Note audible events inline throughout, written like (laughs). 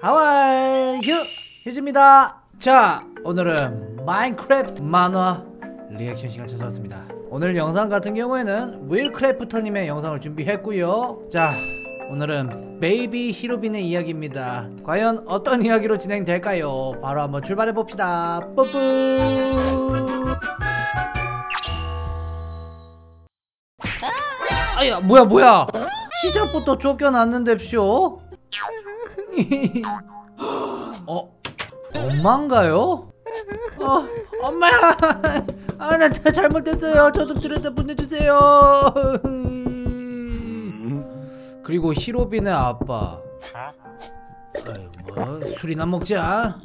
How are you 휴즈입니다. 자 오늘은 마인크래프트 만화 리액션 시간 찾아왔습니다. 오늘 영상 같은 경우에는 윌크래프터님의 영상을 준비했고요. 자 오늘은 베이비 히로빈의 이야기입니다. 과연 어떤 이야기로 진행될까요? 바로 한번 출발해봅시다. 뿌뿌! 아야 뭐야 뭐야? 시작부터 쫓겨났는데 쇼 (laughs) 어? 엄마인가요? 어, 엄마야! 아, 나 잘못했어요. 저좀 들여다 보내주세요. (laughs) 그리고 히로빈의 아빠. 아이, 뭐 술이나 먹자.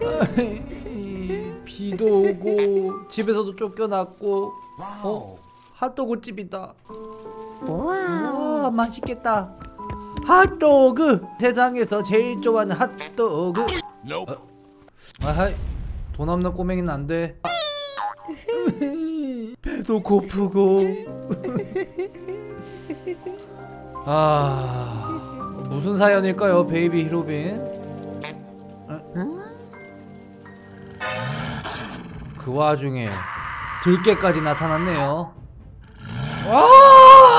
(laughs) 비도 오고 집에서도 쫓겨났고. 어? 핫도그 집이다. 와 맛있겠다 핫도그 세상에서 제일 좋아하는 핫도그 어? 아하이 돈 없는 꼬맹이는 안돼 배도 고프고 아 무슨 사연일까요 베이비 히로빈 어? 그 와중에 들깨까지 나타났네요 와!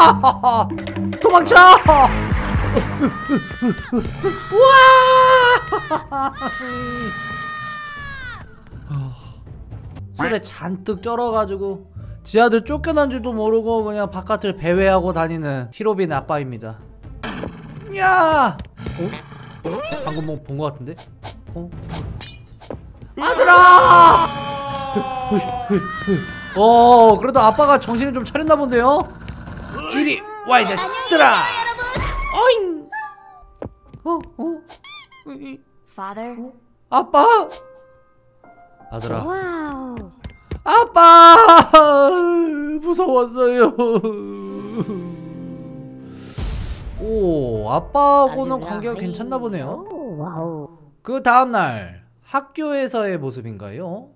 (laughs) 도망쳐! (laughs) 와! (laughs) 술에 잔뜩 쩔어가지고 지하들 쫓겨난 줄도 모르고 그냥 바깥을 배회하고 다니는 히로빈 아빠입니다. 야! 어? 방금 뭐 본 것 같은데? 어? 아들아! 어 그래도 아빠가 정신을 좀 차렸나 본데요 와 이 자식들아 어잉 어? 어? 이, Father? 아빠 아들아. 아빠 무서웠어요 오 아빠하고는 관계가 괜찮나 보네요. 그 다음날 학교에서의 모습인가요?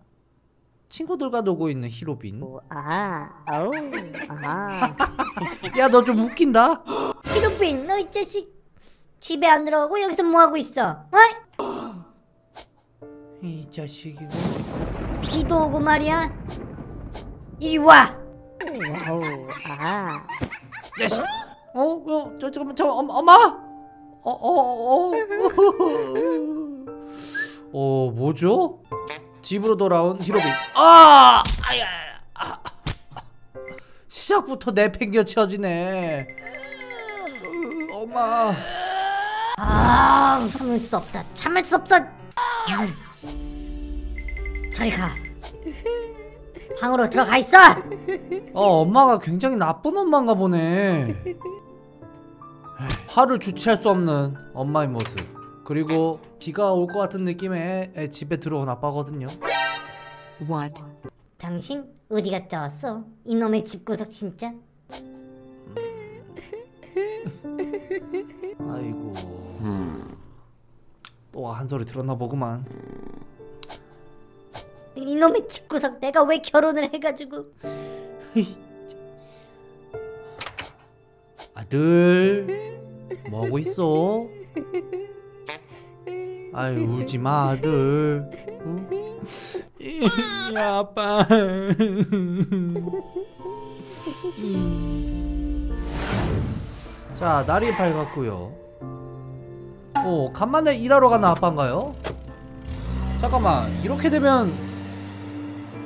친구들과 놀고 있는 히로빈 Ah. Oh. Ah. 야너 좀 웃긴다 히로빈, 너 이 자식 집에 안 들어가고 여기서 뭐 하고 있어? 어? 이 자식이 비도 오고 말이야. 이리 와. 와우. 아. 자식 어? 어? 저 잠깐만 저 엄, 엄마? 어? 어? 어? 어 뭐죠? 집으로 돌아온 히로빈 아! 아야 아, 시작부터 내팽겨 쳐지네 으, 엄마 아, 참을 수 없다. 참을 수 없어. 저리 가. 방으로 들어가 있어. 어 엄마가 굉장히 나쁜 엄마인가 보네 화를 주체할 수 없는 엄마의 모습 그리고 비가 올 것 같은 느낌에 애 집에 들어온 아빠거든요 What? 당신 어디 갔다 왔어? 이놈의 집구석 진짜. 아이고 또 한 소리 들었나 보구만 이놈의 집구석 내가 왜 결혼을 해가지고 아들 뭐하고 있어? 아이 (laughs) 울지 마 아들 응? 야 아빠 (laughs) 자 날이 밝았고요 오 간만에 일하러 가는 아빠인가요? 잠깐만 이렇게 되면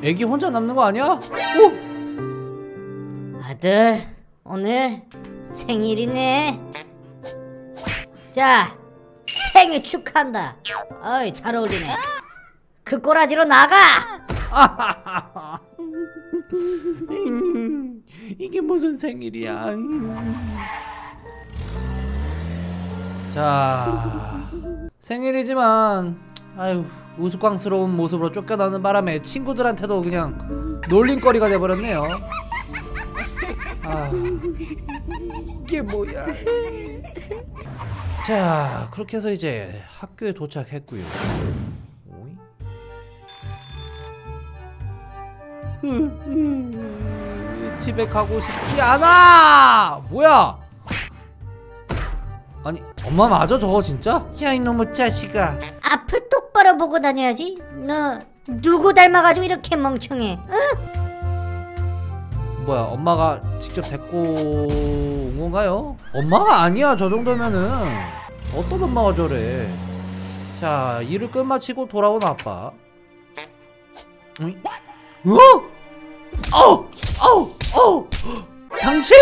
애기 혼자 남는 거 아니야? 오! 아들 오늘 생일이네 자 생일 축하한다 어이 잘 어울리네 그 꼬라지로 나가 음, (laughs) 이게 무슨 생일이야? 음. 자, 생일이지만 아유 우스꽝스러운 모습으로 쫓겨나는 바람에 친구들한테도 그냥 놀림거리가 돼버렸네요. 아, 이게 뭐야? 자, 그렇게 해서 이제 학교에 도착했고요. 오이? 집에 가고 싶지 않아! 뭐야? 아니 엄마 맞아 저거 진짜? 야 이놈의 자식아 앞을 똑바로 보고 다녀야지. 너 누구 닮아가지고 이렇게 멍청해? 응? 뭐야 엄마가 직접 데리고 온 건가요? 엄마가 아니야 저 정도면은 어떤 엄마가 저래 자 일을 끝마치고 돌아온 아빠 응? 어? 어우 어우 어우 당신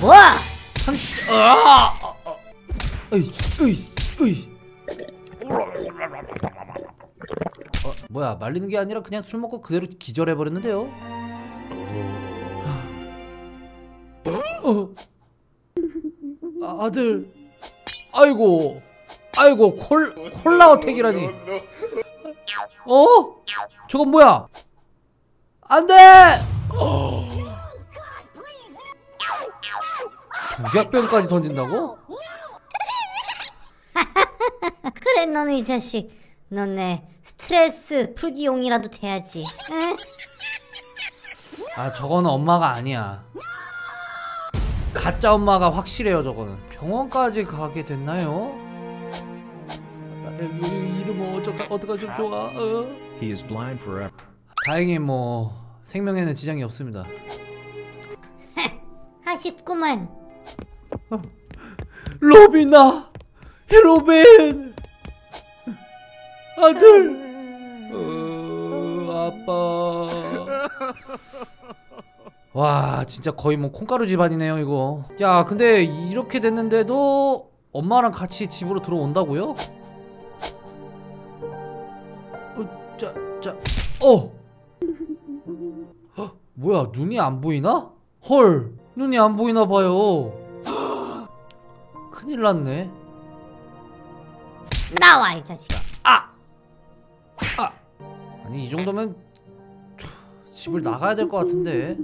뭐? 당신 아 어, 어. 으이 으이 으이 어, 뭐야 말리는 게 아니라 그냥 술 먹고 그대로 기절해 버렸는데요 어. 아, 아들. 아이고. 아이고 콜 콜라 어택이라니. 어 저건 뭐야? 안돼! 독약병까지 던진다고? (laughs) 그래 너는 이 자식. 넌 내 스트레스 풀기용이라도 돼야지. 응? 아 저거는 엄마가 아니야 가짜 엄마가 확실해요 저거는 병원까지 가게 됐나요? 아, 이- 이를 어쩌까 어떡하면 좋아 어? He is blind forever. 다행히 뭐 생명에는 지장이 없습니다 (laughs) 아쉽구만. 로빈아 로빈 아들 어, 아빠 (laughs) 와 진짜 거의 뭐 콩가루 집안이네요 이거 야 근데 이렇게 됐는데도 엄마랑 같이 집으로 들어온다고요? 어, 자, 자, 어! 헉, 뭐야 눈이 안 보이나? 헐 눈이 안 보이나 봐요 큰일 났네 나와 이 자식아. 아니 이 정도면 집을 나가야 될 것 같은데.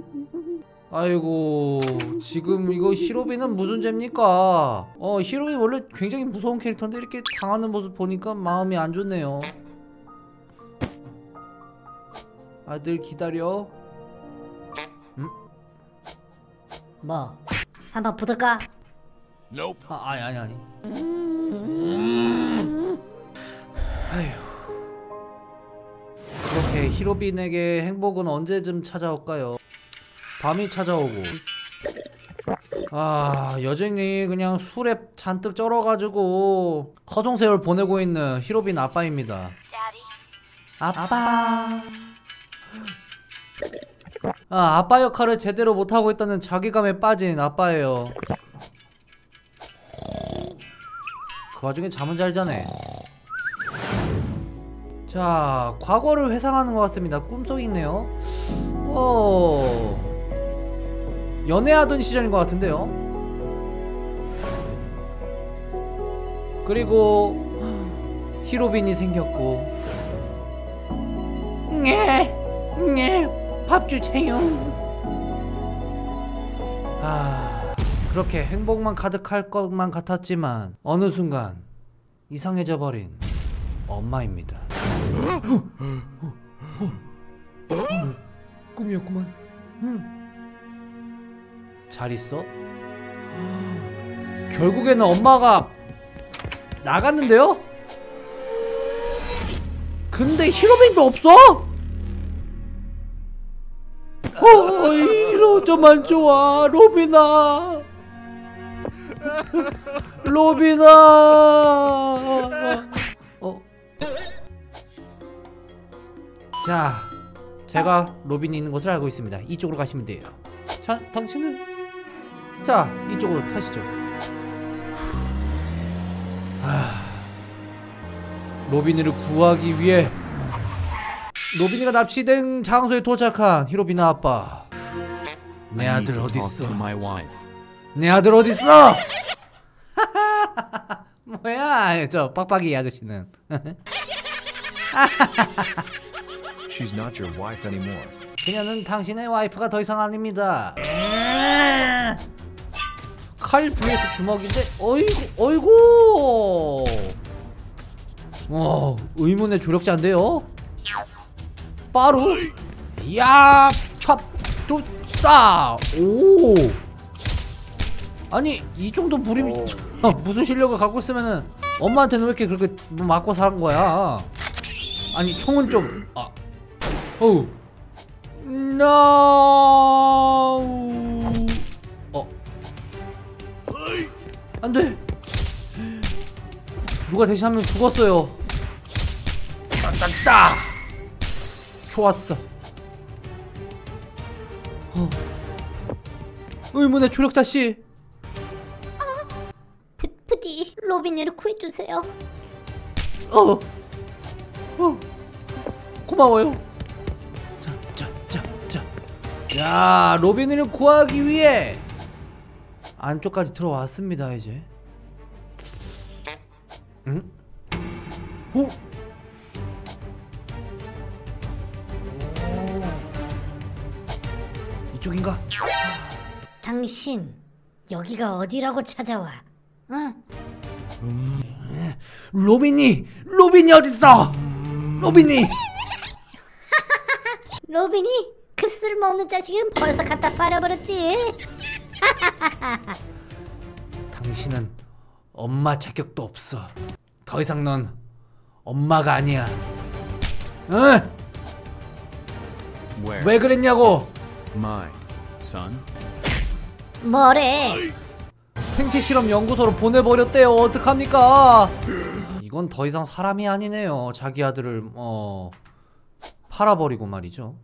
아이고 지금 이거 히로비는 무슨 죄입니까? 어 히로비 원래 굉장히 무서운 캐릭터인데 이렇게 당하는 모습 보니까 마음이 안 좋네요. 아들 기다려. 뭐? 한번 붙을까? 아, 아니 아니 아니. 아휴. 그렇게 히로빈에게 행복은 언제쯤 찾아올까요? 밤이 찾아오고. 아 여전히 그냥 술에 잔뜩 쩔어가지고 허송세월 보내고 있는 히로빈 아빠입니다. 아빠. 아 아빠 역할을 제대로 못하고 있다는 자괴감에 빠진 아빠예요. 그 와중에 잠은 잘 자네. 자, 과거를 회상하는 것 같습니다. 꿈속이 있네요. 어, 연애하던 시절인 것 같은데요. 그리고 히로빈이 생겼고, 네, 네, 밥 주세요. 아, 그렇게 행복만 가득할 것만 같았지만 어느 순간 이상해져 버린 엄마입니다. 꿈이었구만. 잘 있어? 결국에는 엄마가 나갔는데요? 근데 히로빈도 없어? 어, 이를 어쩌면 좋아, 로빈아. 로빈아. 자, 제가 로빈이 있는 곳을 알고 있습니다. 이쪽으로 가시면 돼요. 자, 당신은 자, 이쪽으로 타시죠. 아, 로빈이를 구하기 위해 로빈이가 납치된 장소에 도착한 히로빈아 아빠. 내 아들 wife. 내 아들 어디 있어? (laughs) 뭐야, 저 빡빡이 아저씨는. (laughs) She's not your wife anymore. 그녀는 당신의 와이프가 더 이상 아닙니다. 칼 vs 주먹인데, 어이구, 어이구. 어, 의문의 조력자인데요. 빠루, 야, 찹, 뚜, 싸, 오. 아니 이 정도 부림 (laughs) 무슨 실력을 갖고 있으면은 엄마한테는 왜 이렇게 그렇게 맞고 사는 거야 아니 총은 좀 아. 어우 no 어 안돼 누가 대신 한명 죽었어요 따따따 좋았어 어. 의문의 조력자 씨 부, 부디 로빈이를 구해주세요. 어. 어. 고마워요. 야, 로빈을 구하기 위해 안쪽까지 들어왔습니다, 이제. 응? 오. 오. 이쪽인가? 당신 여기가 어디라고 찾아와? 응? 로빈이, 로빈이 어디 있어? 로빈이. (laughs) 로빈이 그 쓸모없는 자식은 벌써 갖다 버려버렸지. (laughs) 당신은 엄마 자격도 없어. 더 이상 넌 엄마가 아니야. 응? 왜 그랬냐고? My son? 뭐래? 생체 실험 연구소로 보내버렸대요. 어떡합니까? 이건 더 이상 사람이 아니네요. 자기 아들을 어 팔아버리고 말이죠.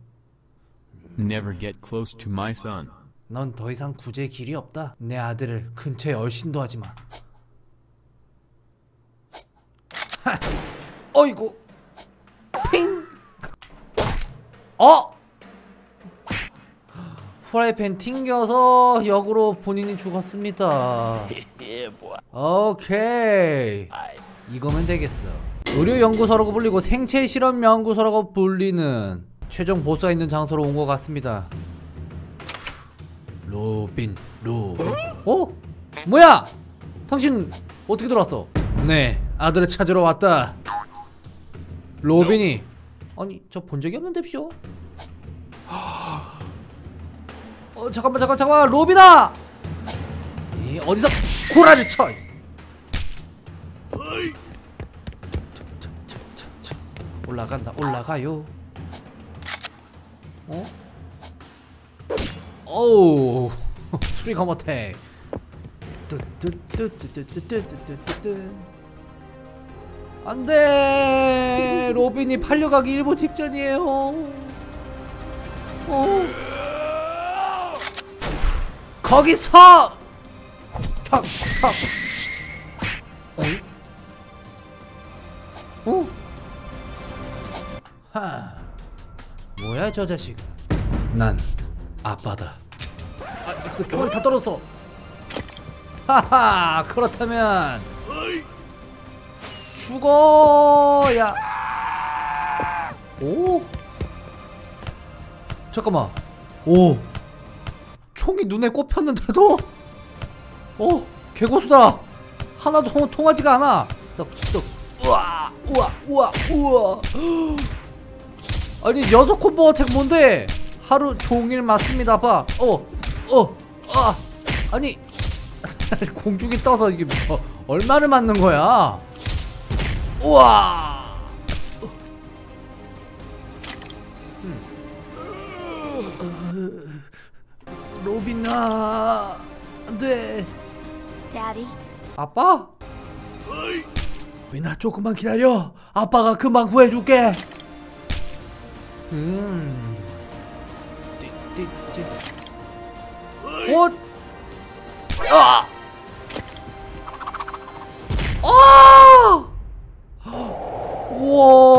Never get close to my son. 넌 더 이상 구제의 길이 없다. 내 아들을 근처에 얼씬도 하지 마. 하! 어이구. 핑. 어? 프라이팬 튕겨서 역으로 본인이 죽었습니다. 오케이. 이거면 되겠어. 의료 연구소라고 불리고 생체 실험 연구소라고 불리는 최종 보스가 있는 장소로 온 것 같습니다. 로빈 로. 어? 뭐야? 당신 어떻게 들어왔어? 네, 아들을 찾으러 왔다. 로빈이 아니 저 본 적이 없는뎁쇼. 어 잠깐만 잠깐 잠깐만 로빈아. 이 어디서 구라를 쳐? 올라간다 올라가요. 어? 어우 못해 뚜뚜뚜뚜뚜뚜뚜뚜뚜 안돼 로빈이 팔려가기 일보 직전이에요 어. 거기서 탁탁 뭐야 저 자식은 난 아빠다. 아 근데 총알이 다 떨어졌어. 하하 그렇다면 죽어 야. 오. 잠깐만. 오. 총이 눈에 꼽혔는데도? 어 개고수다. 하나도 통, 통하지가 않아. 떡떡 우와 우와 우와 우와 아니 여섯 콤보 어택 뭔데 하루 종일 맞습니다 아빠 어어 아 아니 (laughs) 공중에 떠서 이게 뭐 얼마를 맞는 거야? 우와! 음. 로빈아 안돼. Daddy, 아빠? 미나 조금만 기다려. 아빠가 금방 구해줄게 음. 띠띠띠. 곧! 아! 아! 우와.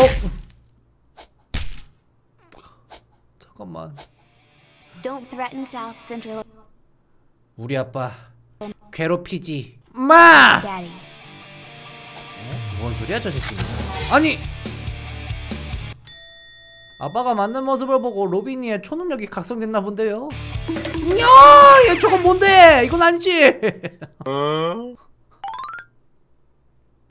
잠깐만. Don't threaten South Central. 우리 아빠 괴롭히지 마! Daddy, 뭔 소리야 저 새끼? 아니 아빠가 맞는 모습을 보고 로빈이의 초능력이 각성됐나 본데요. 야얘 저건 뭔데? 이건 아니지?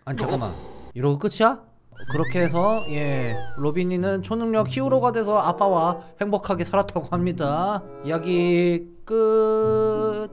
아니 잠깐만. 이러고 끝이야? 그렇게 해서 예 로빈이는 초능력 히어로가 돼서 아빠와 행복하게 살았다고 합니다. 이야기 끝